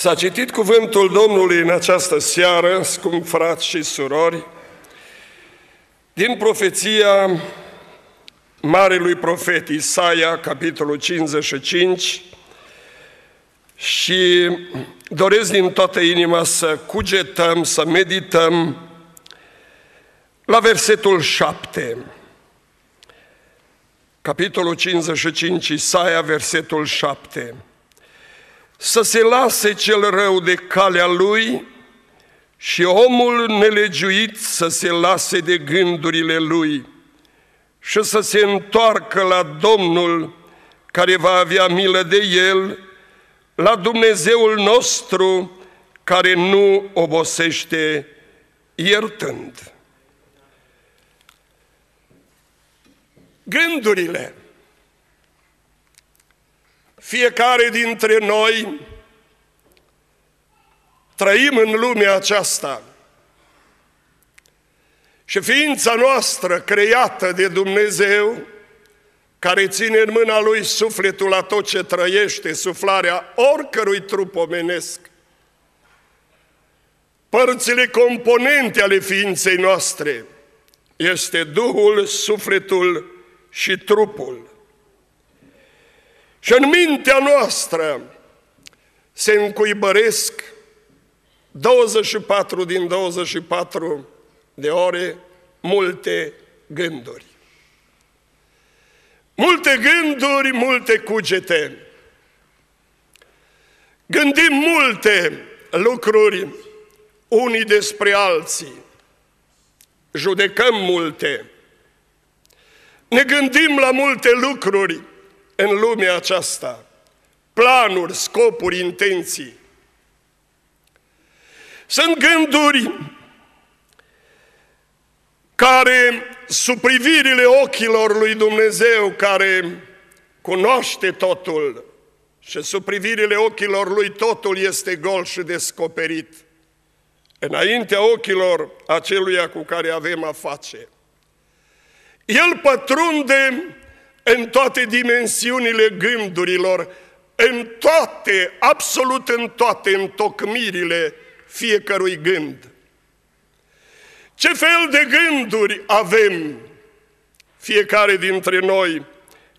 S-a citit cuvântul Domnului în această seară, scump frați și surori, din profeția Marelui Profet Isaia, capitolul 55, și doresc din toată inima să cugetăm, să medităm la versetul 7. Capitolul 55, Isaia, versetul 7 să se lase cel rău de calea lui și omul nelegiuit să se lase de gândurile lui și să se întoarcă la Domnul care va avea milă de el, la Dumnezeul nostru care nu obosește iertând. Gândurile fiecare dintre noi trăim în lumea aceasta și ființa noastră creată de Dumnezeu, care ține în mâna Lui sufletul la tot ce trăiește, suflarea oricărui trup omenesc, părțile componente ale ființei noastre este Duhul, sufletul și trupul. Și în mintea noastră se încuibăresc 24 din 24 de ore multe gânduri. Multe gânduri, multe cugete. Gândim multe lucruri unii despre alții. Judecăm multe. Ne gândim la multe lucruri în lumea aceasta, planuri, scopuri, intenții. Sunt gânduri care, sub privirile ochilor lui Dumnezeu, care cunoaște totul și sub privirile ochilor lui totul este gol și descoperit, înaintea ochilor aceluia cu care avem a face. El pătrunde în toate dimensiunile gândurilor, în toate, absolut în toate întocmirile fiecărui gând. Ce fel de gânduri avem fiecare dintre noi?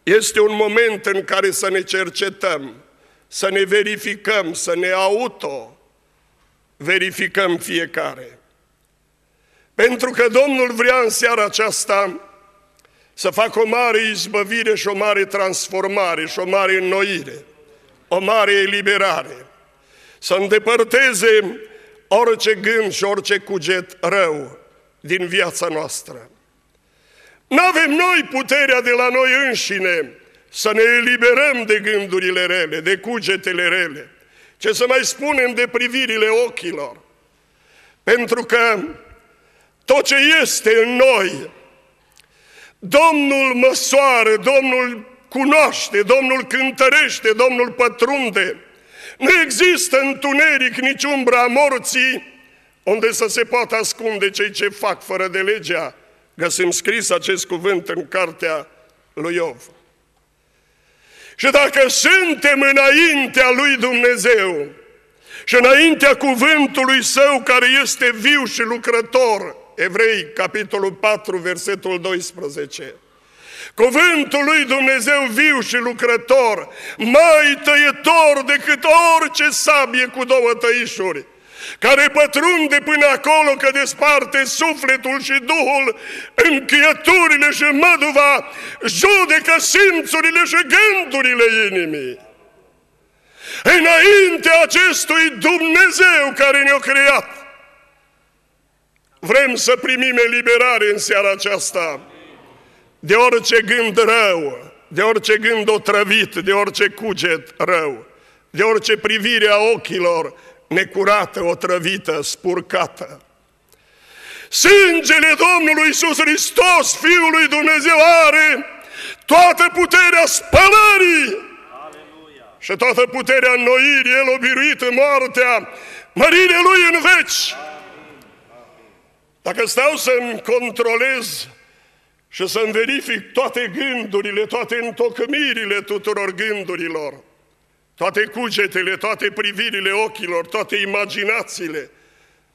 Este un moment în care să ne cercetăm, să ne verificăm, să ne auto-verificăm fiecare. Pentru că Domnul vrea în seara aceasta să facă o mare izbăvire și o mare transformare și o mare înnoire, o mare eliberare, să îndepărteze orice gând și orice cuget rău din viața noastră. Nu avem noi puterea de la noi înșine să ne eliberăm de gândurile rele, de cugetele rele, ce să mai spunem de privirile ochilor. Pentru că tot ce este în noi, Domnul măsoară, Domnul cunoaște, Domnul cântărește, Domnul pătrunde. Nu există întuneric nici umbra morții unde să se poată ascunde cei ce fac fără de legea. Găsim scris acest cuvânt în cartea lui Iov. Și dacă suntem înaintea lui Dumnezeu și înaintea cuvântului său care este viu și lucrător, Evrei, capitolul 4, versetul 12. Cuvântul lui Dumnezeu viu și lucrător, mai tăietor decât orice sabie cu două tăișuri, care pătrunde până acolo că desparte sufletul și duhul, încheiăturile și măduva, judecă simțurile și gândurile inimii. Înaintea acestui Dumnezeu care ne-a creat, Vrem să primim eliberare în seara aceasta de orice gând rău, de orice gând otrăvit, de orice cuget rău, de orice privire a ochilor necurată, otrăvită, spurcată. Sângele Domnului Iisus Hristos, Fiul lui Dumnezeu, are toată puterea spălării Aleluia. și toată puterea înnoirii. El a biruit moartea, mărire Lui în veci. Dacă stau să-mi controlez și să-mi verific toate gândurile, toate întocmirile tuturor gândurilor, toate cugetele, toate privirile ochilor, toate imaginațiile,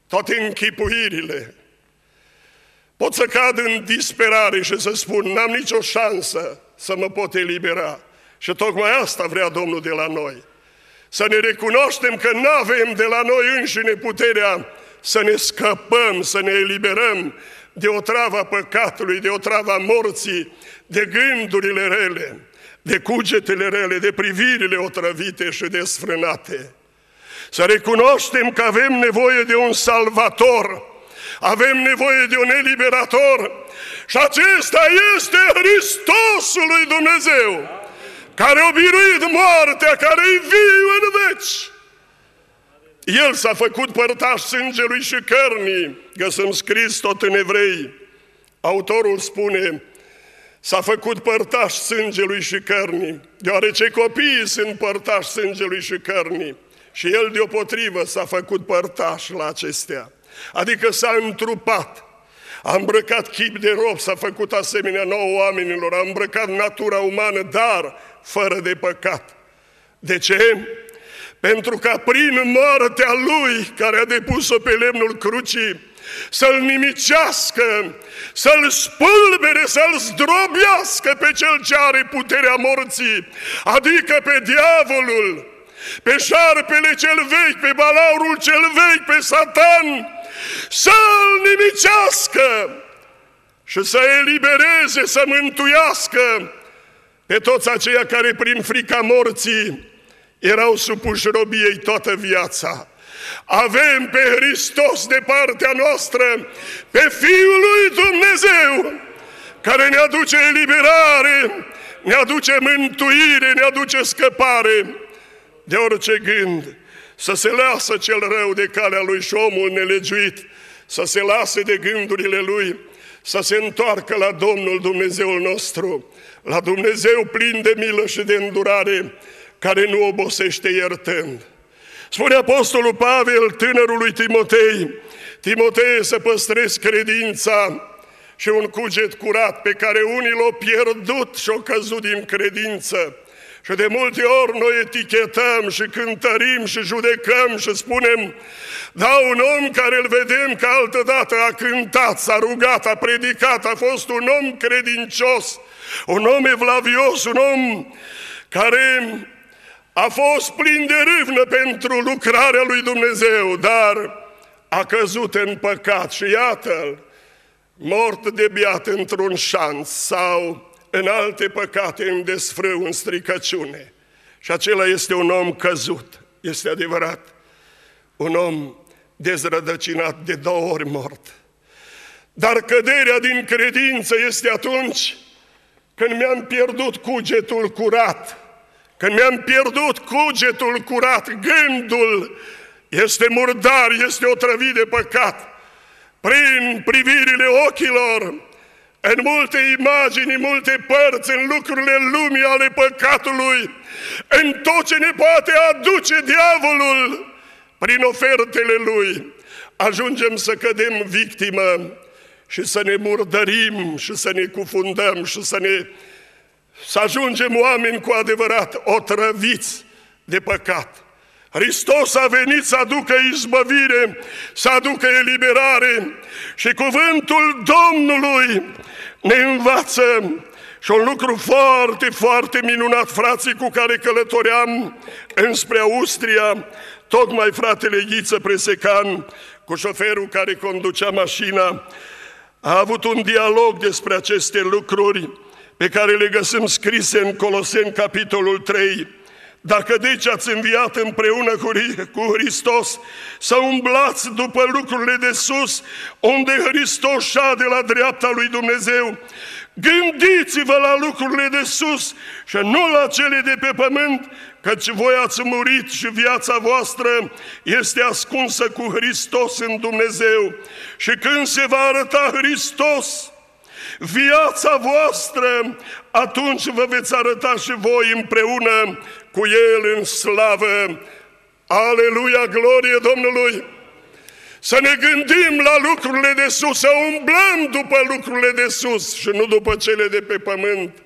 toate închipuirile. Pot să cad în disperare și să spun, n-am nicio șansă să mă pot elibera. Și tocmai asta vrea Domnul de la noi. Să ne recunoaștem că nu avem de la noi înșine puterea să ne scăpăm, să ne eliberăm de o travă păcatului, de o travă morții, de gândurile rele, de cugetele rele, de privirile otrăvite și desfrânate. Să recunoaștem că avem nevoie de un salvator, avem nevoie de un eliberator și acesta este Hristosul lui Dumnezeu, care a biruit moartea, care e viu în veci. El s-a făcut părtaș sângelui și cărnii, găsim scris tot în evrei. Autorul spune, s-a făcut părtaș sângelui și cărnii, deoarece copiii sunt părtași sângelui și cărnii. Și el deopotrivă s-a făcut părtaș la acestea. Adică s-a întrupat, a îmbrăcat chip de rob, s-a făcut asemenea nouă oamenilor, a îmbrăcat natura umană, dar fără de păcat. De ce? Pentru ca prin moartea Lui, care a depus-o pe lemnul crucii, să-L nimicească, să-L spulbere, să-L zdrobească pe Cel ce are puterea morții, adică pe diavolul, pe șarpele cel vechi, pe balaurul cel vechi, pe satan, să-L nimicească și să elibereze, să mântuiască pe toți aceia care prin frica morții erau supuși robiei toată viața. Avem pe Hristos de partea noastră, pe Fiul lui Dumnezeu, care ne aduce eliberare, ne aduce mântuire, ne aduce scăpare de orice gând. Să se lasă cel rău de calea lui și omul nelegiuit, să se lase de gândurile lui, să se întoarcă la Domnul Dumnezeul nostru, la Dumnezeu plin de milă și de îndurare, care nu obosește iertând. Spune Apostolul Pavel tânărului Timotei, Timotei să păstrezi credința și un cuget curat pe care unii l-au pierdut și au căzut din credință. Și de multe ori noi etichetăm și cântărim și judecăm și spunem, da, un om care îl vedem că altădată a cântat, s-a rugat, a predicat, a fost un om credincios, un om evlavios, un om care a fost plin de râvnă pentru lucrarea lui Dumnezeu, dar a căzut în păcat și iată-l, mort de biat într-un șanț sau în alte păcate, în desfrâu, în stricăciune. Și acela este un om căzut, este adevărat, un om dezrădăcinat de două ori mort. Dar căderea din credință este atunci când mi-am pierdut cugetul curat, când mi-am pierdut cugetul curat, gândul este murdar, este otrăvit de păcat. Prin privirile ochilor, în multe imagini, în multe părți, în lucrurile lumii ale păcatului, în tot ce ne poate aduce diavolul prin ofertele lui, ajungem să cădem victimă și să ne murdărim și să ne cufundăm și să ne să ajungem oameni cu adevărat otrăviți de păcat. Hristos a venit să aducă izbăvire, să aducă eliberare și cuvântul Domnului ne învață și un lucru foarte, foarte minunat, frații cu care călătoream înspre Austria, tocmai fratele Ghiță Presecan, cu șoferul care conducea mașina, a avut un dialog despre aceste lucruri pe care le găsim scrise în Coloseni, capitolul 3. Dacă deci ați înviat împreună cu Hristos, să umblați după lucrurile de sus, unde Hristos de la dreapta lui Dumnezeu, gândiți-vă la lucrurile de sus și nu la cele de pe pământ, căci voi ați murit și viața voastră este ascunsă cu Hristos în Dumnezeu. Și când se va arăta Hristos, viața voastră, atunci vă veți arăta și voi împreună cu El în slavă. Aleluia, glorie Domnului! Să ne gândim la lucrurile de sus, să umblăm după lucrurile de sus și nu după cele de pe pământ.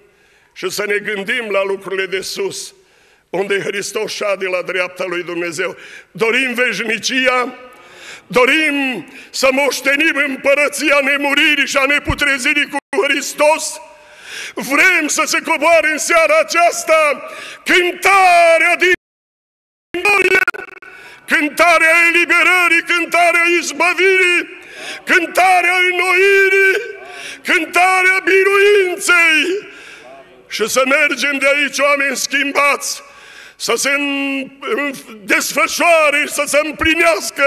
Și să ne gândim la lucrurile de sus, unde Hristos șade la dreapta lui Dumnezeu. Dorim veșnicia, dorim să moștenim împărăția nemuririi și a neputrezirii cu Hristos, vrem să se coboare în seara aceasta cântarea din glorie, cântarea eliberării, cântarea izbăvirii, cântarea înnoirii, cântarea biruinței. Și să mergem de aici oameni schimbați, să se desfășoare, să se împlinească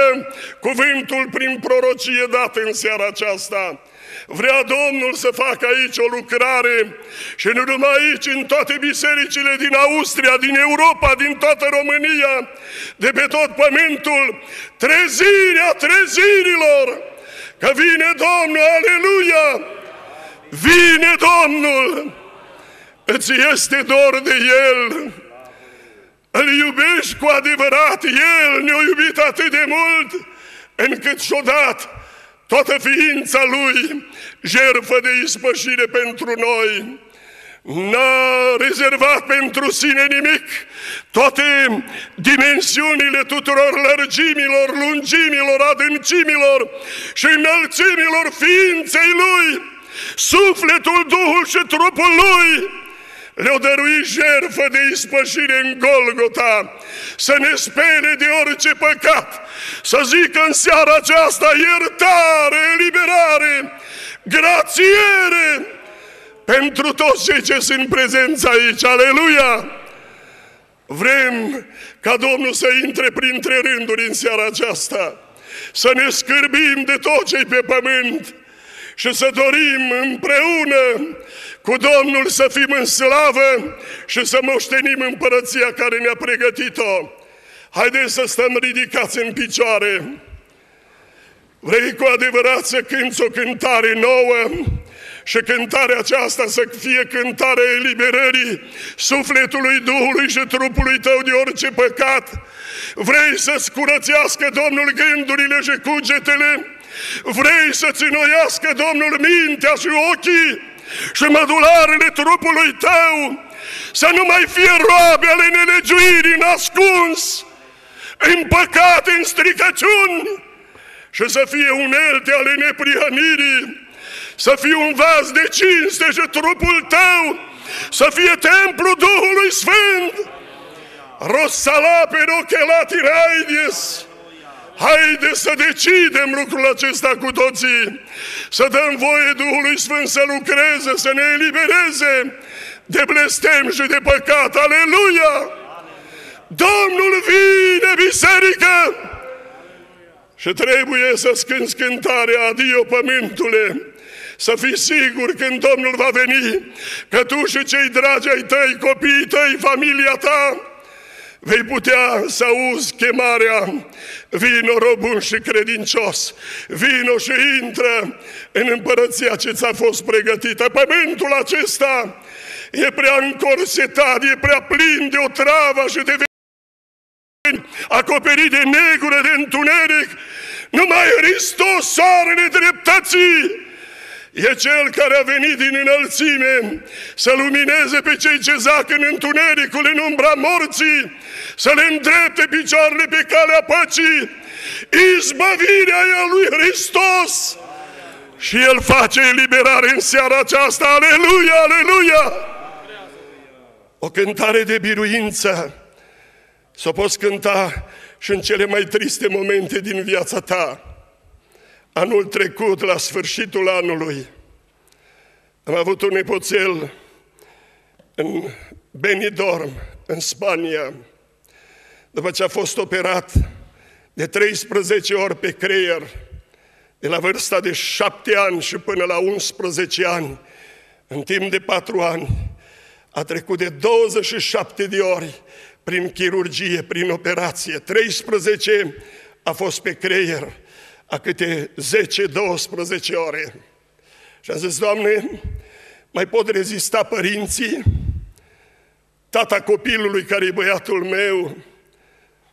cuvântul prin prorocie dat în seara aceasta. Vrea Domnul să facă aici o lucrare și nu numai aici, în toate bisericile din Austria, din Europa, din toată România, de pe tot pământul, trezirea trezirilor, că vine Domnul, aleluia! Vine Domnul! Îți este dor de El! Îl iubești cu adevărat, El ne-a iubit atât de mult, încât și-o dat toată ființa Lui, jertfă de ispășire pentru noi. N-a rezervat pentru sine nimic, toate dimensiunile tuturor lărgimilor, lungimilor, adâncimilor și înălțimilor ființei Lui, sufletul, Duhul și trupul Lui, le-o dăruit jertfă de ispășire în Golgota, să ne spere de orice păcat, să zică în seara aceasta iertare, eliberare, grațiere pentru toți cei ce sunt prezenți aici. Aleluia! Vrem ca Domnul să intre printre rânduri în seara aceasta, să ne scârbim de tot ce pe pământ și să dorim împreună cu Domnul să fim în slavă și să moștenim împărăția care ne-a pregătit-o. Haideți să stăm ridicați în picioare. Vrei cu adevărat să cânți o cântare nouă? Și cântarea aceasta să fie cântarea eliberării sufletului, Duhului și trupului tău de orice păcat. Vrei să-ți curățească Domnul gândurile și cugetele? Vrei să-ți înnoiască Domnul mintea și ochii? și mădularele trupului tău să nu mai fie roabe ale nelegiuirii nascuns în păcat, în stricăciuni și să fie unelte ale neprihănirii, să fie un vas de cinste și trupul tău să fie templu Duhului Sfânt. Rosala pe raidies. Haide să decidem lucrul acesta cu toții, să dăm voie Duhului Sfânt să lucreze, să ne elibereze de blestem și de păcat. Aleluia! Domnul vine, biserică! Și trebuie să scânți cântarea Adio pământule, să fii sigur când Domnul va veni, că tu și cei dragi ai tăi, copiii tăi, familia ta, vei putea să auzi chemarea, vino robun și credincios, vino și intră în împărăția ce ți-a fost pregătită. Pământul acesta e prea încorsetat, e prea plin de o travă și de acoperit de negură, de întuneric, numai Hristos, soarele dreptății, E Cel care a venit din înălțime să lumineze pe cei ce zac în întunericul, în umbra morții, să le îndrepte picioarele pe calea păcii. Izbăvirea e a lui Hristos! Și El face eliberare în seara aceasta. Aleluia, aleluia! O cântare de biruință. Să o poți cânta și în cele mai triste momente din viața ta. Anul trecut, la sfârșitul anului, am avut un nepoțel în Benidorm, în Spania, după ce a fost operat de 13 ori pe creier, de la vârsta de 7 ani și până la 11 ani, în timp de 4 ani, a trecut de 27 de ori prin chirurgie, prin operație. 13 a fost pe creier, a câte 10-12 ore. Și a zis, Doamne, mai pot rezista părinții, tata copilului care e băiatul meu,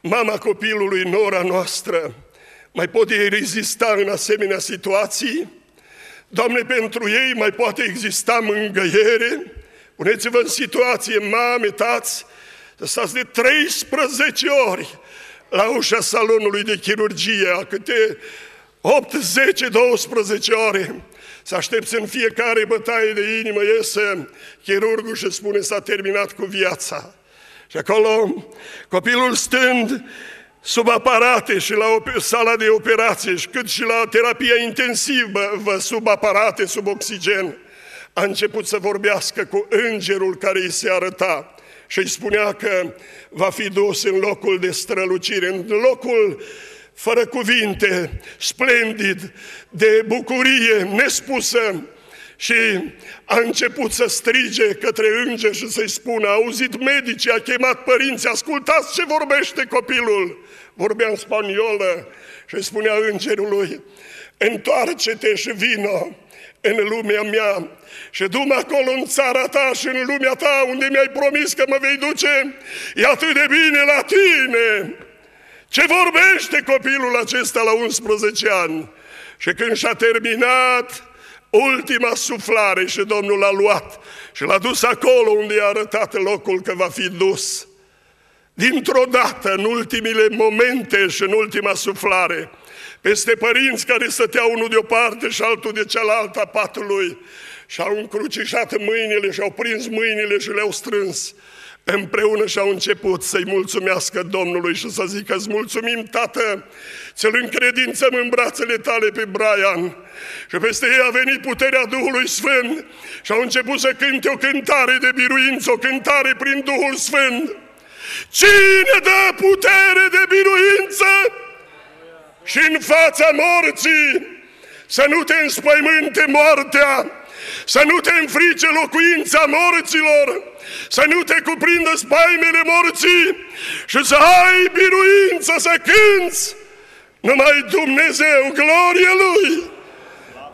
mama copilului, nora noastră, mai pot ei rezista în asemenea situații? Doamne, pentru ei mai poate exista mângăiere? Puneți-vă în situație, mame, tați, Stați de 13 ori la ușa salonului de chirurgie, a câte 8, 10, 12 ore. Să aștepți în fiecare bătaie de inimă, iese chirurgul și spune s-a terminat cu viața. Și acolo copilul stând sub aparate și la sala de operație, și cât și la terapia intensivă, sub aparate, sub oxigen, a început să vorbească cu îngerul care îi se arăta și își spunea că va fi dus în locul de strălucire, în locul fără cuvinte, splendid, de bucurie nespusă, și a început să strige către înger și să-i spună, a auzit medicii, a chemat părinții, ascultați ce vorbește copilul. Vorbea în spaniolă și îi spunea îngerului, întoarce-te și vino în lumea mea și du acolo în țara ta și în lumea ta unde mi-ai promis că mă vei duce, e atât de bine la tine. Ce vorbește copilul acesta la 11 ani? Și când și-a terminat ultima suflare și Domnul l-a luat și l-a dus acolo unde i-a arătat locul că va fi dus. Dintr-o dată, în ultimile momente și în ultima suflare, peste părinți care stăteau unul de o parte și altul de cealaltă a patului și au încrucișat mâinile și au prins mâinile și le-au strâns împreună și au început să-i mulțumească Domnului și să zică, îți mulțumim, Tată, ți-l încredințăm în brațele tale pe Brian. Și peste ei a venit puterea Duhului Sfânt și au început să cânte o cântare de biruință, o cântare prin Duhul Sfânt. Cine dă putere de biruință și în fața morții să nu te înspăimânte moartea, să nu te înfrice locuința morților, să nu te cuprindă spaimele morții și să ai biruință să cânți numai Dumnezeu, glorie Lui.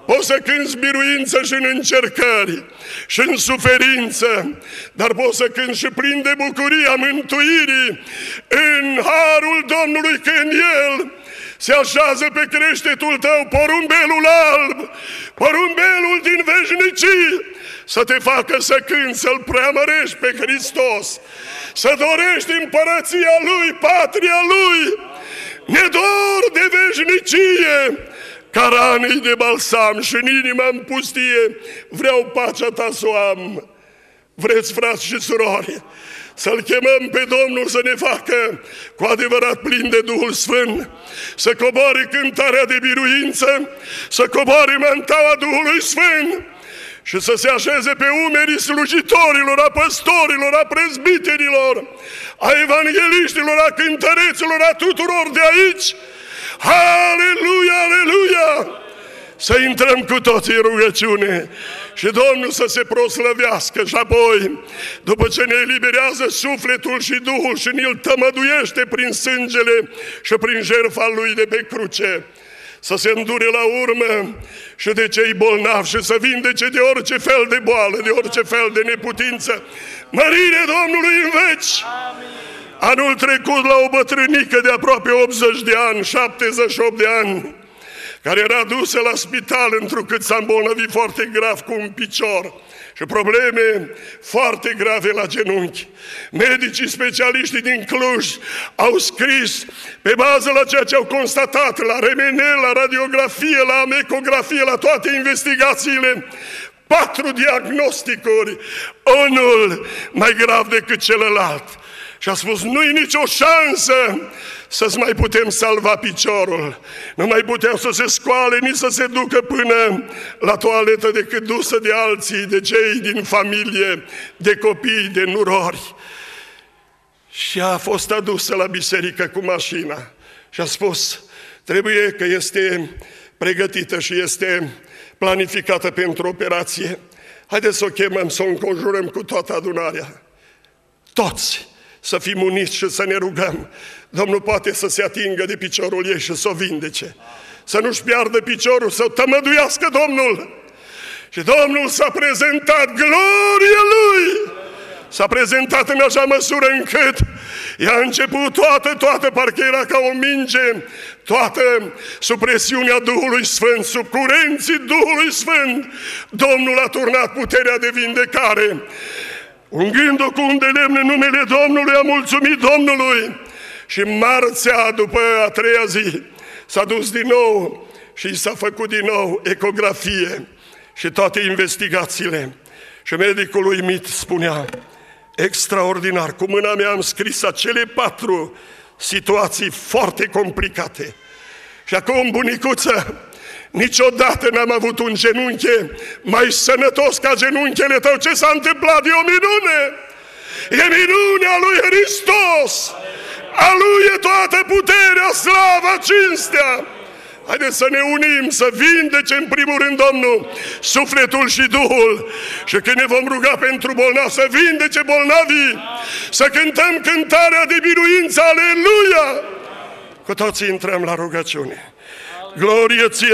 Poți să cânți biruință și în încercări și în suferință, dar poți să cânți și plin de bucuria mântuirii. În harul Domnului când El se așează pe creștetul tău porumbelul alb, porumbelul din veșnicii, să te facă să cânți, să-L preamărești pe Hristos, să dorești împărăția Lui, patria Lui, ne dor de veșnicie, ca ranei de balsam și în inima în pustie, vreau pacea ta să o am. Vreți, frați și surori, să-L chemăm pe Domnul să ne facă cu adevărat plin de Duhul Sfânt, să coboare cântarea de biruință, să coboare mantaua Duhului Sfânt și să se așeze pe umerii slujitorilor, a păstorilor, a prezbiterilor, a evangeliștilor, a cântăreților, a tuturor de aici. Aleluia, aleluia! Să intrăm cu toții în rugăciune și Domnul să se proslăvească și apoi, după ce ne eliberează sufletul și Duhul și ne-l tămăduiește prin sângele și prin jertfa Lui de pe cruce, să se îndure la urmă și de cei bolnavi și să vindece de orice fel de boală, de orice fel de neputință. Mărire Domnului în veci! Amin. Anul trecut la o bătrânică de aproape 80 de ani, 78 de ani, care era dusă la spital întrucât s-a îmbolnăvit foarte grav cu un picior și probleme foarte grave la genunchi. Medicii specialiști din Cluj au scris pe bază la ceea ce au constatat la RMN, la radiografie, la ecografie, la toate investigațiile, patru diagnosticuri, unul mai grav decât celălalt. Și a spus, nu-i nicio șansă să-ți mai putem salva piciorul. Nu mai puteau să se scoale, nici să se ducă până la toaletă decât dusă de alții, de cei din familie, de copii, de nurori. Și a fost adusă la biserică cu mașina și a spus, trebuie că este pregătită și este planificată pentru operație. Haideți să o chemăm, să o înconjurăm cu toată adunarea. Toți să fim uniți și să ne rugăm. Domnul poate să se atingă de piciorul ei și să o vindece. Să nu-și piardă piciorul, să tămăduiască Domnul. Și Domnul s-a prezentat, glorie Lui! S-a prezentat în așa măsură încât i-a început toată, toată, parcă era ca o minge, toată sub presiunea Duhului Sfânt, sub curenții Duhului Sfânt. Domnul a turnat puterea de vindecare ungând-o cu un de lemn în numele Domnului, a mulțumit Domnului. Și marțea, după a treia zi, s-a dus din nou și s-a făcut din nou ecografie și toate investigațiile. Și medicul uimit spunea, extraordinar, cu mâna mea am scris acele patru situații foarte complicate. Și acum, bunicuță, niciodată n-am avut un genunche mai sănătos ca genunchele tău. Ce s-a întâmplat? E o minune! E minunea lui Hristos! A lui e toată puterea, slava, cinstea! Haideți să ne unim, să vindece în primul rând Domnul sufletul și Duhul și când ne vom ruga pentru bolnav să vindece bolnavii, să cântăm cântarea de biruință, aleluia! Cu toții intrăm la rugăciune. Glorie ție!